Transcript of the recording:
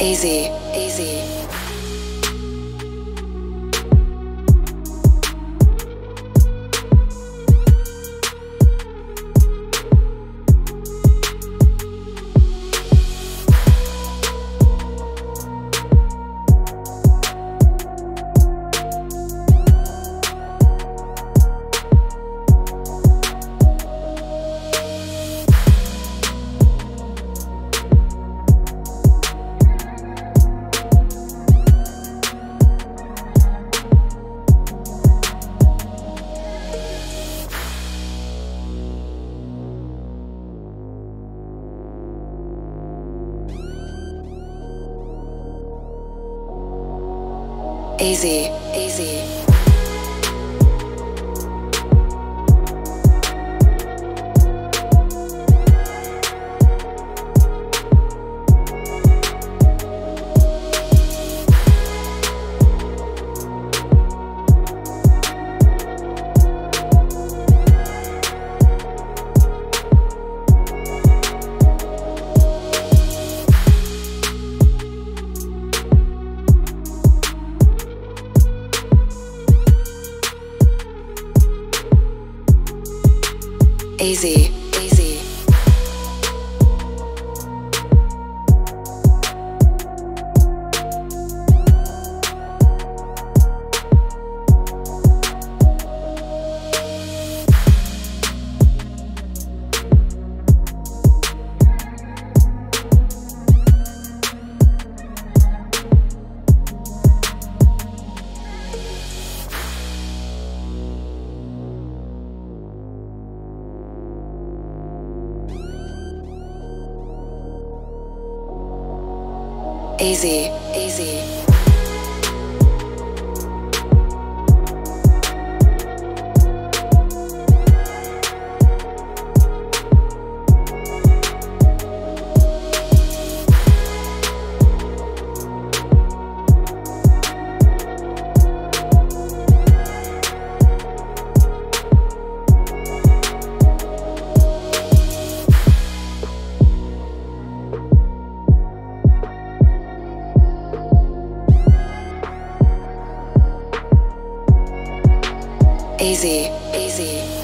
AZ, AZ. AZ, AZ. AZ, AZ. AZ, AZ, AZ.